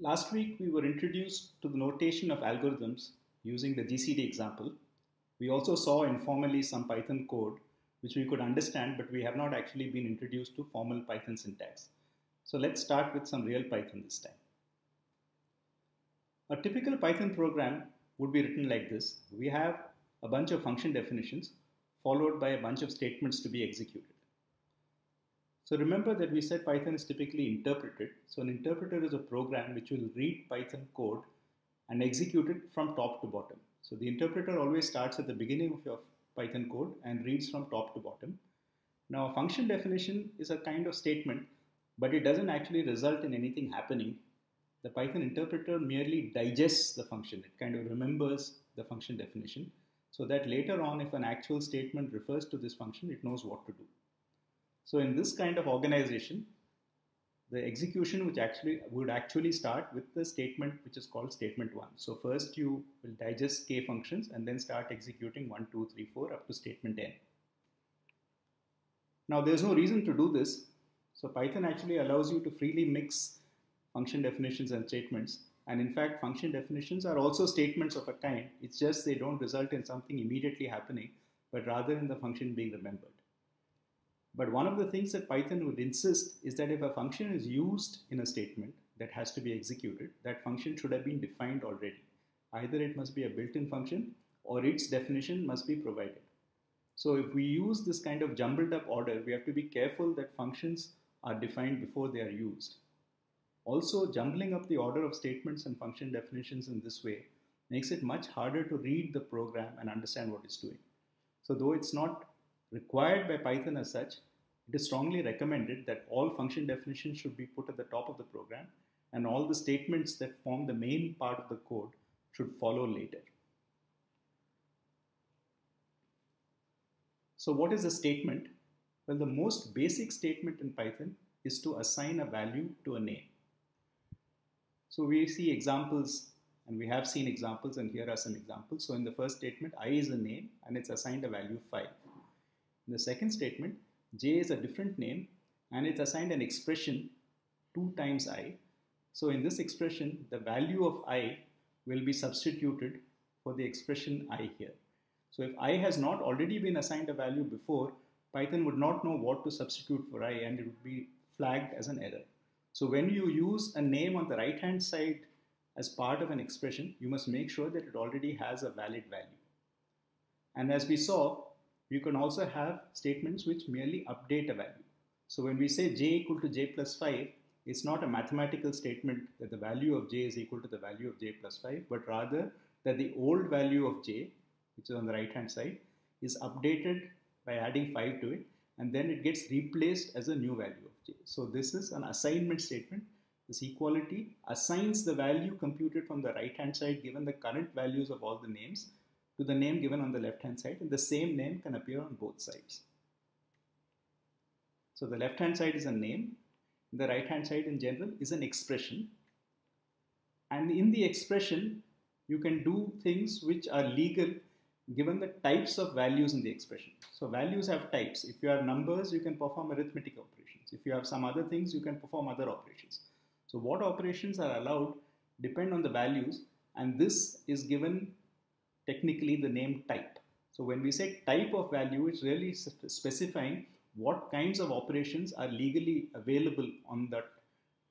Last week, we were introduced to the notation of algorithms using the GCD example. We also saw informally some Python code which we could understand, but we have not actually been introduced to formal Python syntax. So let's start with some real Python this time. A typical Python program would be written like this. We have a bunch of function definitions followed by a bunch of statements to be executed. So remember that we said Python is typically interpreted. So an interpreter is a program which will read Python code and execute it from top to bottom. So the interpreter always starts at the beginning of your Python code and reads from top to bottom. Now a function definition is a kind of statement, but it doesn't actually result in anything happening. The Python interpreter merely digests the function. It kind of remembers the function definition so that later on if an actual statement refers to this function, it knows what to do. So in this kind of organization, the execution which actually would actually start with the statement which is called statement 1. So first you will digest k functions and then start executing 1, 2, 3, 4 up to statement n. Now there's no reason to do this. So Python actually allows you to freely mix function definitions and statements. And in fact, function definitions are also statements of a kind. It's just they don't result in something immediately happening, but rather in the function being remembered. But one of the things that Python would insist is that if a function is used in a statement that has to be executed, that function should have been defined already. Either it must be a built-in function or its definition must be provided. So if we use this kind of jumbled up order, we have to be careful that functions are defined before they are used. Also, jumbling up the order of statements and function definitions in this way makes it much harder to read the program and understand what it's doing. So though it's not required by Python as such, it is strongly recommended that all function definitions should be put at the top of the program and all the statements that form the main part of the code should follow later. So what is a statement? Well, the most basic statement in Python is to assign a value to a name. So we see examples and we have seen examples and here are some examples. So in the first statement, i is a name and it's assigned a value 5. In the second statement, j is a different name and it's assigned an expression 2 times i. So in this expression, the value of i will be substituted for the expression i here. So if i has not already been assigned a value before, Python would not know what to substitute for i and it would be flagged as an error. So when you use a name on the right hand side as part of an expression, you must make sure that it already has a valid value. And as we saw, you can also have statements which merely update a value. So when we say j equal to j plus 5, it's not a mathematical statement that the value of j is equal to the value of j plus 5, but rather that the old value of j, which is on the right hand side, is updated by adding 5 to it, and then it gets replaced as a new value of j. So this is an assignment statement. This equality assigns the value computed from the right hand side given the current values of all the names to the name given on the left hand side and the same name can appear on both sides. So the left hand side is a name, the right hand side in general is an expression and in the expression you can do things which are legal given the types of values in the expression. So values have types. If you have numbers, you can perform arithmetic operations. If you have some other things, you can perform other operations. So what operations are allowed depend on the values and this is given technically the name type. So when we say type of value, it's really specifying what kinds of operations are legally available on that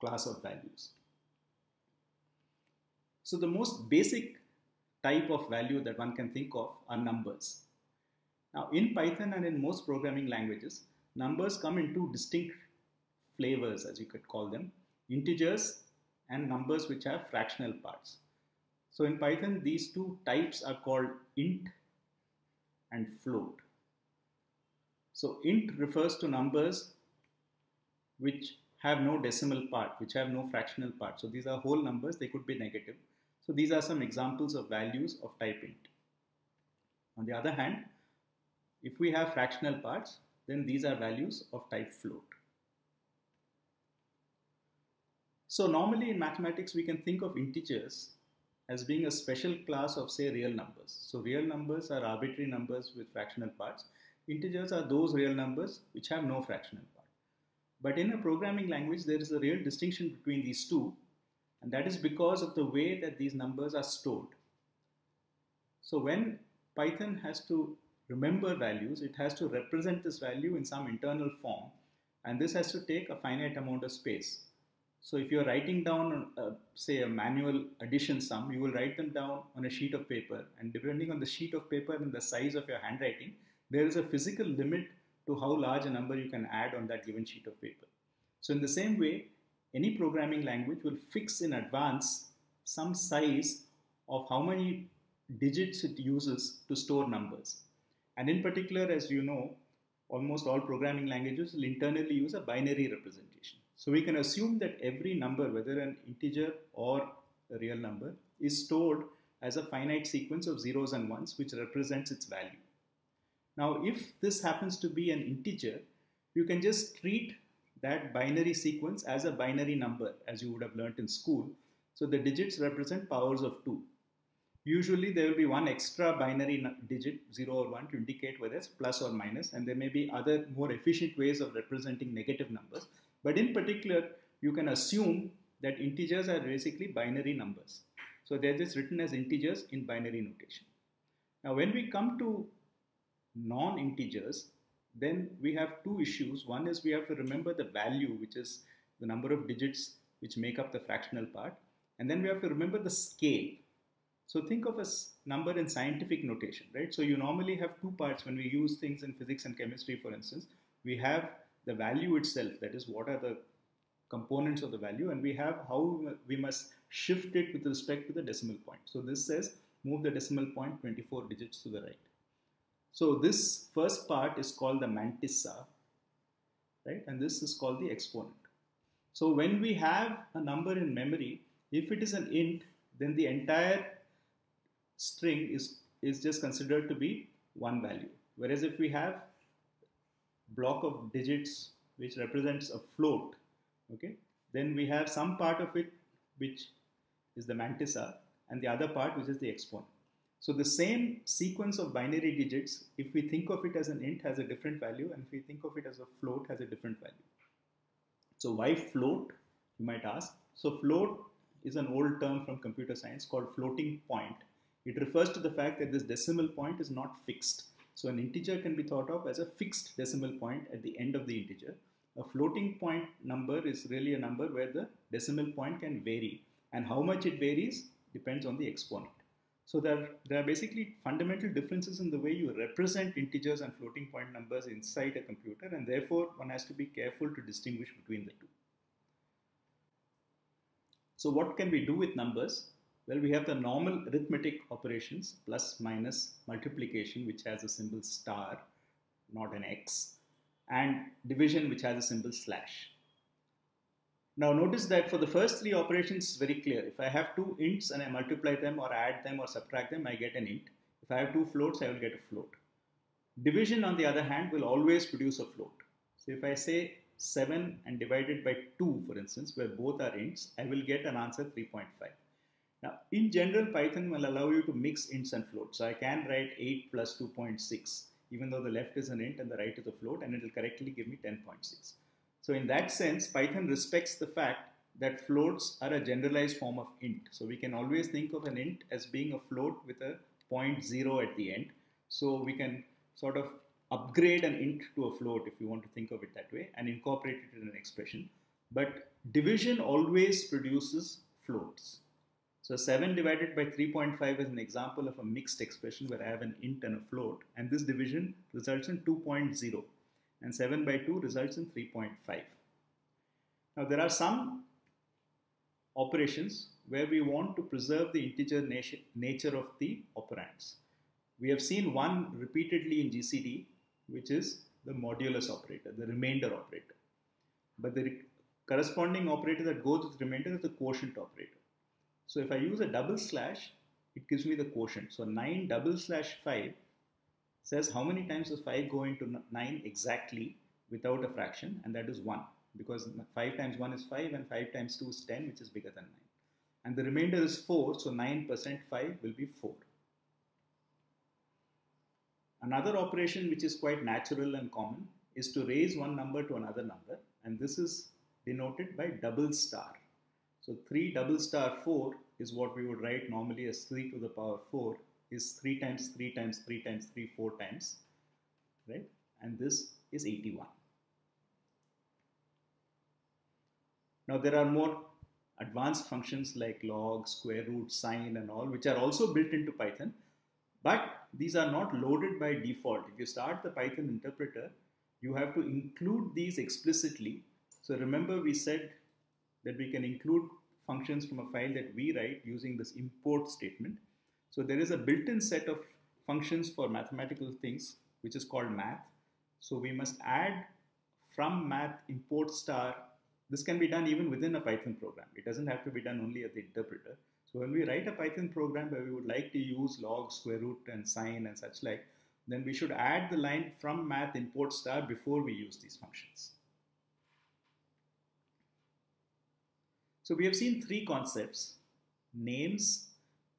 class of values. So the most basic type of value that one can think of are numbers. Now in Python and in most programming languages, numbers come in two distinct flavors as you could call them, integers and numbers which have fractional parts. So in Python, these two types are called int and float. So int refers to numbers which have no decimal part, which have no fractional part. So these are whole numbers, they could be negative. So these are some examples of values of type int. On the other hand, if we have fractional parts, then these are values of type float. So normally in mathematics, we can think of integers as being a special class of say real numbers. So real numbers are arbitrary numbers with fractional parts. Integers are those real numbers which have no fractional part. But in a programming language, there is a real distinction between these two. And that is because of the way that these numbers are stored. So when Python has to remember values, it has to represent this value in some internal form. And this has to take a finite amount of space. So if you're writing down, uh, say, a manual addition sum, you will write them down on a sheet of paper. And depending on the sheet of paper and the size of your handwriting, there is a physical limit to how large a number you can add on that given sheet of paper. So in the same way, any programming language will fix in advance some size of how many digits it uses to store numbers. And in particular, as you know, almost all programming languages will internally use a binary representation. So we can assume that every number, whether an integer or a real number, is stored as a finite sequence of zeros and ones which represents its value. Now, if this happens to be an integer, you can just treat that binary sequence as a binary number as you would have learnt in school. So the digits represent powers of 2. Usually there will be one extra binary digit 0 or 1 to indicate whether it's plus or minus and there may be other more efficient ways of representing negative numbers. But in particular, you can assume that integers are basically binary numbers. So they're just written as integers in binary notation. Now when we come to non-integers, then we have two issues. One is we have to remember the value, which is the number of digits which make up the fractional part. And then we have to remember the scale. So think of a number in scientific notation, right? So you normally have two parts when we use things in physics and chemistry, for instance. We have the value itself, that is, what are the components of the value, and we have how we must shift it with respect to the decimal point. So this says move the decimal point 24 digits to the right. So this first part is called the mantissa, right? And this is called the exponent. So when we have a number in memory, if it is an int, then the entire string is, is just considered to be one value. Whereas if we have block of digits which represents a float, okay, then we have some part of it which is the mantissa and the other part which is the exponent. So the same sequence of binary digits, if we think of it as an int, has a different value, and if we think of it as a float, has a different value. So why float, you might ask? So float is an old term from computer science called floating point. It refers to the fact that this decimal point is not fixed. So an integer can be thought of as a fixed decimal point at the end of the integer. A floating point number is really a number where the decimal point can vary. And how much it varies depends on the exponent. So there, there are basically fundamental differences in the way you represent integers and floating point numbers inside a computer and therefore one has to be careful to distinguish between the two. So what can we do with numbers? Well, we have the normal arithmetic operations, plus, minus, multiplication, which has a symbol star, not an X, and division, which has a symbol slash. Now notice that for the first three operations, it's very clear. If I have two ints and I multiply them or add them or subtract them, I get an int. If I have two floats, I will get a float. Division, on the other hand, will always produce a float. So if I say 7 and divided by 2, for instance, where both are ints, I will get an answer 3.5. Now, in general, Python will allow you to mix ints and floats. So I can write 8 plus 2.6, even though the left is an int and the right is a float, and it will correctly give me 10.6. So in that sense, Python respects the fact that floats are a generalized form of int. So we can always think of an int as being a float with a point zero at the end. So we can sort of upgrade an int to a float if you want to think of it that way and incorporate it in an expression. But division always produces floats. So 7 divided by 3.5 is an example of a mixed expression where I have an int and a float and this division results in 2.0 and 7 by 2 results in 3.5. Now there are some operations where we want to preserve the integer nature of the operands. We have seen one repeatedly in GCD, which is the modulus operator, the remainder operator. But the corresponding operator that goes with remainder is the quotient operator. So if I use a double slash, it gives me the quotient. So 9 double slash 5 says how many times does 5 go into 9 exactly without a fraction and that is 1 because 5 times 1 is 5 and 5 times 2 is 10 which is bigger than 9 and the remainder is 4 so 9% 5 will be 4. Another operation which is quite natural and common is to raise one number to another number and this is denoted by double star. So 3 double star 4 is what we would write normally as 3 to the power 4 is 3 times 3 times 3 times 3 4 times right and this is 81. Now there are more advanced functions like log, square root, sine and all which are also built into Python but these are not loaded by default. If you start the Python interpreter you have to include these explicitly. So remember we said that we can include functions from a file that we write using this import statement. So there is a built-in set of functions for mathematical things which is called math. So we must add from math import star. This can be done even within a Python program. It doesn't have to be done only at the interpreter. So when we write a Python program where we would like to use log, square root and sine and such like, then we should add the line from math import star before we use these functions. So we have seen three concepts, names,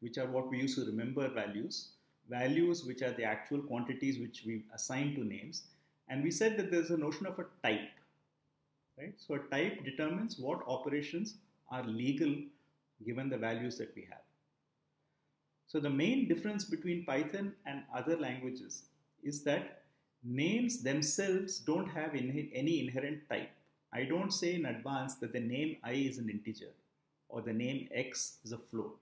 which are what we use to remember values, values, which are the actual quantities which we assign to names, and we said that there's a notion of a type, right? So a type determines what operations are legal given the values that we have. So the main difference between Python and other languages is that names themselves don't have any inherent type. I don't say in advance that the name i is an integer or the name x is a float.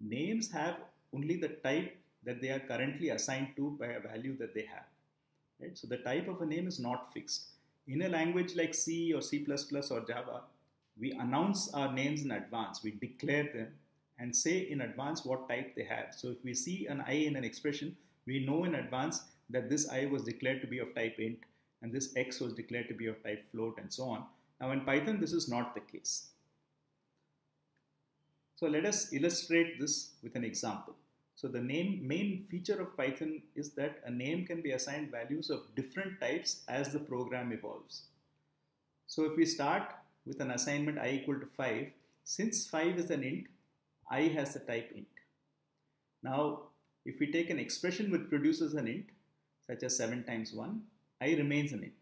Names have only the type that they are currently assigned to by a value that they have. Right? So the type of a name is not fixed. In a language like C or C++ or Java, we announce our names in advance. We declare them and say in advance what type they have. So if we see an i in an expression, we know in advance that this i was declared to be of type int and this x was declared to be of type float and so on. Now in Python, this is not the case. So let us illustrate this with an example. So the name main feature of Python is that a name can be assigned values of different types as the program evolves. So if we start with an assignment i equal to 5, since 5 is an int, i has the type int. Now, if we take an expression which produces an int, such as 7 times 1, i remains in it.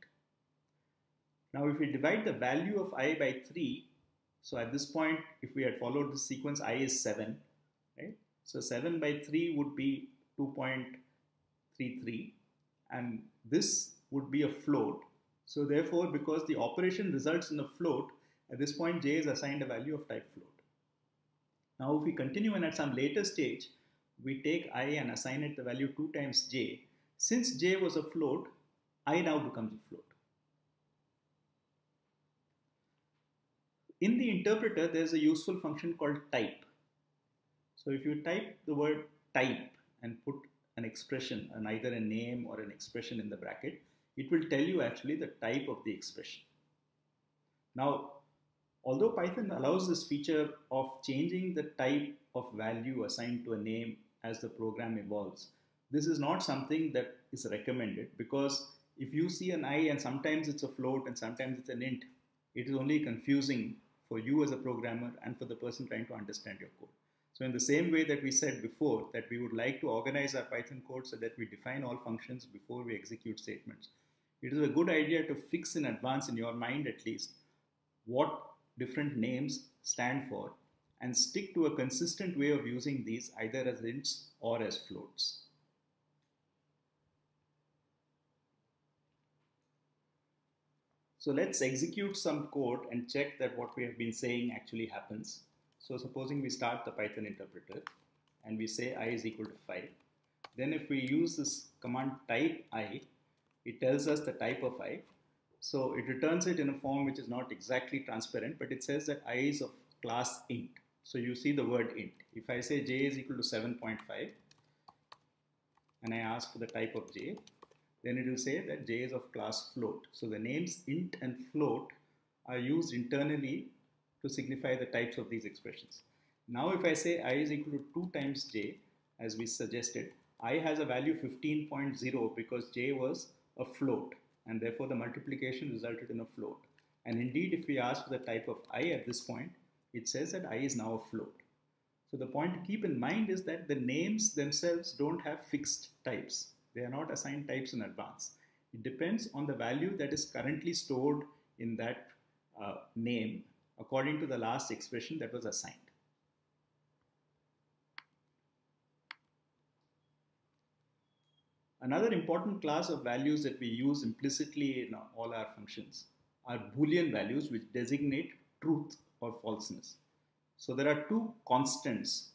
Now, if we divide the value of i by 3, so at this point, if we had followed this sequence, i is 7, right? So 7 by 3 would be 2.33, and this would be a float. So therefore, because the operation results in a float, at this point, j is assigned a value of type float. Now if we continue and at some later stage, we take i and assign it the value 2 times j, since j was a float, i now becomes a float. In the interpreter, there's a useful function called type. So if you type the word type and put an expression, an either a name or an expression in the bracket, it will tell you actually the type of the expression. Now, Although Python allows this feature of changing the type of value assigned to a name as the program evolves, this is not something that is recommended because if you see an i and sometimes it's a float and sometimes it's an int, it is only confusing for you as a programmer and for the person trying to understand your code. So in the same way that we said before that we would like to organize our Python code so that we define all functions before we execute statements, it is a good idea to fix in advance in your mind at least what different names stand for and stick to a consistent way of using these either as ints or as floats. So let's execute some code and check that what we have been saying actually happens. So supposing we start the Python interpreter and we say i is equal to 5. Then if we use this command type i, it tells us the type of i so it returns it in a form which is not exactly transparent, but it says that i is of class int. So you see the word int. If I say j is equal to 7.5 and I ask for the type of j, then it will say that j is of class float. So the names int and float are used internally to signify the types of these expressions. Now if I say i is equal to 2 times j, as we suggested, i has a value 15.0 because j was a float and therefore the multiplication resulted in a float. And indeed, if we ask for the type of i at this point, it says that i is now a float. So the point to keep in mind is that the names themselves don't have fixed types. They are not assigned types in advance. It depends on the value that is currently stored in that uh, name according to the last expression that was assigned. Another important class of values that we use implicitly in all our functions are Boolean values which designate truth or falseness. So there are two constants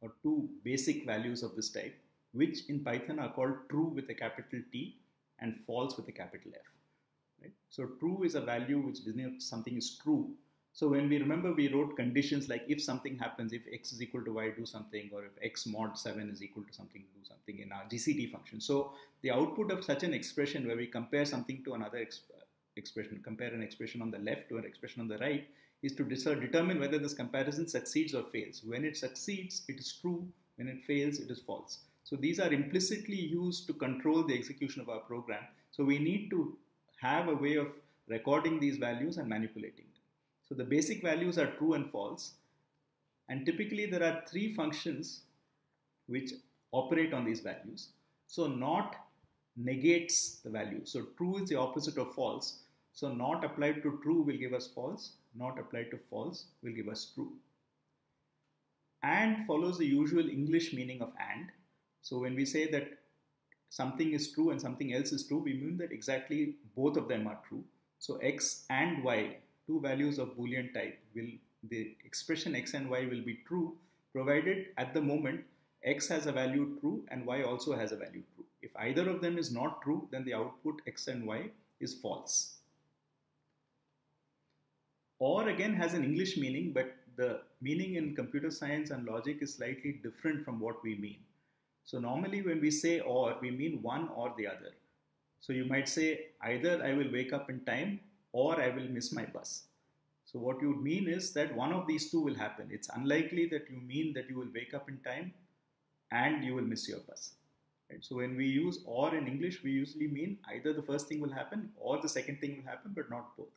or two basic values of this type which in Python are called true with a capital T and false with a capital F. Right? So true is a value which denotes something is true. So when we remember we wrote conditions like if something happens, if x is equal to y, do something, or if x mod 7 is equal to something, do something in our GCD function. So the output of such an expression where we compare something to another exp expression, compare an expression on the left to an expression on the right, is to determine whether this comparison succeeds or fails. When it succeeds, it is true. When it fails, it is false. So these are implicitly used to control the execution of our program. So we need to have a way of recording these values and manipulating them. So the basic values are true and false. And typically there are three functions which operate on these values. So not negates the value. So true is the opposite of false. So not applied to true will give us false. Not applied to false will give us true. And follows the usual English meaning of and. So when we say that something is true and something else is true, we mean that exactly both of them are true. So x and y, two values of Boolean type, will the expression x and y will be true provided at the moment x has a value true and y also has a value true. If either of them is not true, then the output x and y is false. Or again has an English meaning, but the meaning in computer science and logic is slightly different from what we mean. So normally when we say or, we mean one or the other. So you might say either I will wake up in time or I will miss my bus. So what you would mean is that one of these two will happen. It's unlikely that you mean that you will wake up in time and you will miss your bus. Right? So when we use or in English, we usually mean either the first thing will happen or the second thing will happen, but not both.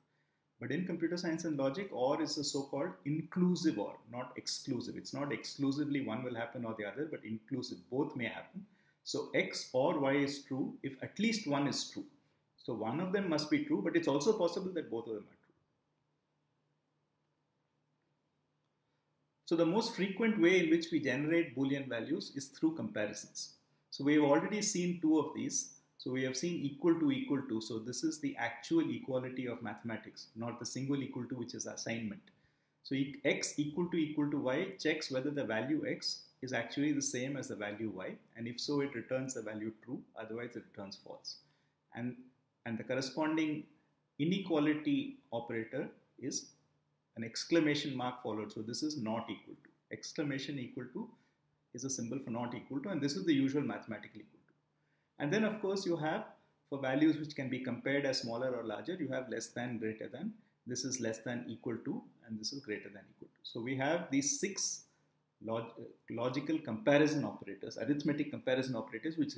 But in computer science and logic, OR is a so-called inclusive OR, not exclusive. It's not exclusively one will happen or the other, but inclusive. Both may happen. So X or Y is true if at least one is true. So one of them must be true, but it's also possible that both of them are true. So the most frequent way in which we generate Boolean values is through comparisons. So we've already seen two of these. So we have seen equal to equal to. So this is the actual equality of mathematics, not the single equal to which is assignment. So x equal to equal to y checks whether the value x is actually the same as the value y and if so it returns the value true otherwise it returns false. And, and the corresponding inequality operator is an exclamation mark followed. So this is not equal to. Exclamation equal to is a symbol for not equal to and this is the usual mathematical equal and then of course you have for values which can be compared as smaller or larger, you have less than, greater than. This is less than equal to, and this is greater than equal to. So we have these six log logical comparison operators, arithmetic comparison operators, which,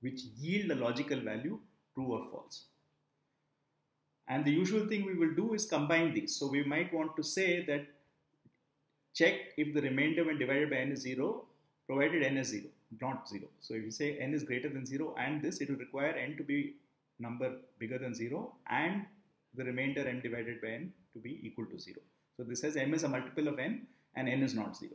which yield a logical value true or false. And the usual thing we will do is combine these. So we might want to say that check if the remainder when divided by n is 0, provided n is 0 not 0. So if you say n is greater than 0 and this, it will require n to be number bigger than 0 and the remainder n divided by n to be equal to 0. So this says m is a multiple of n and n is not 0.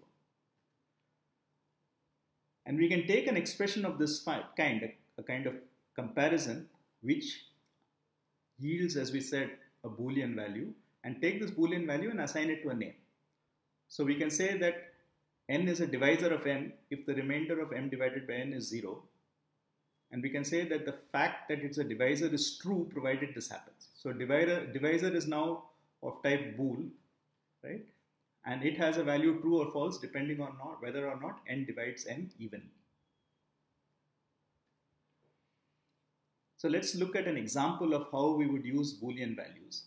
And we can take an expression of this kind, a, a kind of comparison which yields, as we said, a boolean value and take this boolean value and assign it to a name. So we can say that n is a divisor of m if the remainder of m divided by n is 0. And we can say that the fact that it's a divisor is true provided this happens. So divisor, divisor is now of type bool, right? And it has a value true or false depending on not whether or not n divides n evenly. So let's look at an example of how we would use Boolean values.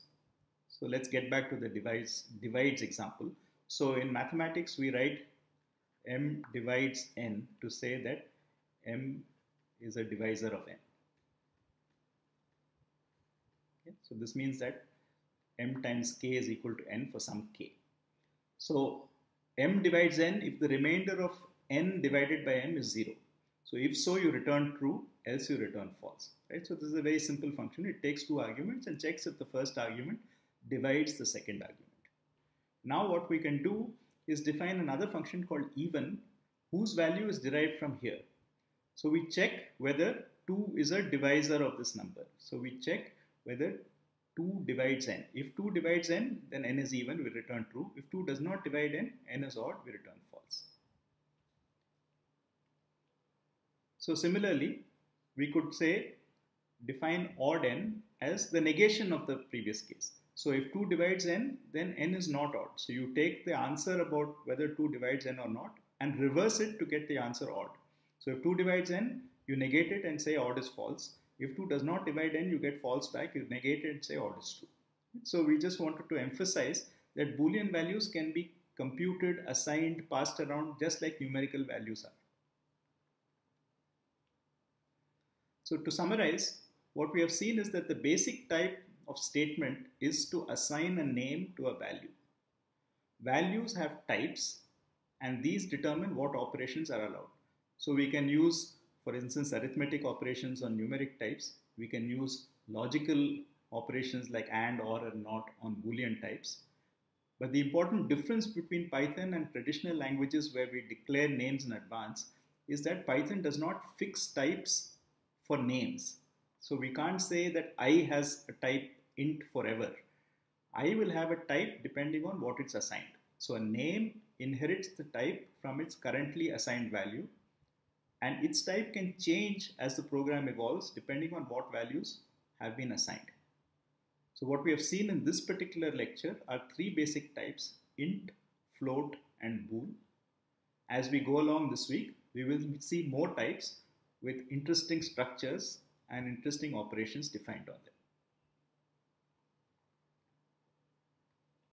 So let's get back to the divides example. So in mathematics, we write m divides n to say that m is a divisor of n. Okay, so this means that m times k is equal to n for some k. So m divides n if the remainder of n divided by m is 0. So if so, you return true, else you return false. Right? So this is a very simple function. It takes two arguments and checks if the first argument divides the second argument. Now what we can do is define another function called even whose value is derived from here. So we check whether 2 is a divisor of this number. So we check whether 2 divides n. If 2 divides n, then n is even, we return true. If 2 does not divide n, n is odd, we return false. So similarly, we could say define odd n as the negation of the previous case. So if 2 divides n, then n is not odd. So you take the answer about whether 2 divides n or not and reverse it to get the answer odd. So if 2 divides n, you negate it and say odd is false. If 2 does not divide n, you get false back, you negate it and say odd is true. So we just wanted to emphasize that Boolean values can be computed, assigned, passed around just like numerical values are. So to summarize, what we have seen is that the basic type of statement is to assign a name to a value. Values have types and these determine what operations are allowed. So we can use, for instance, arithmetic operations on numeric types. We can use logical operations like AND, OR, and NOT on Boolean types. But the important difference between Python and traditional languages where we declare names in advance is that Python does not fix types for names. So we can't say that i has a type int forever. i will have a type depending on what it's assigned. So a name inherits the type from its currently assigned value and its type can change as the program evolves depending on what values have been assigned. So what we have seen in this particular lecture are three basic types, int, float and bool. As we go along this week, we will see more types with interesting structures and interesting operations defined on them.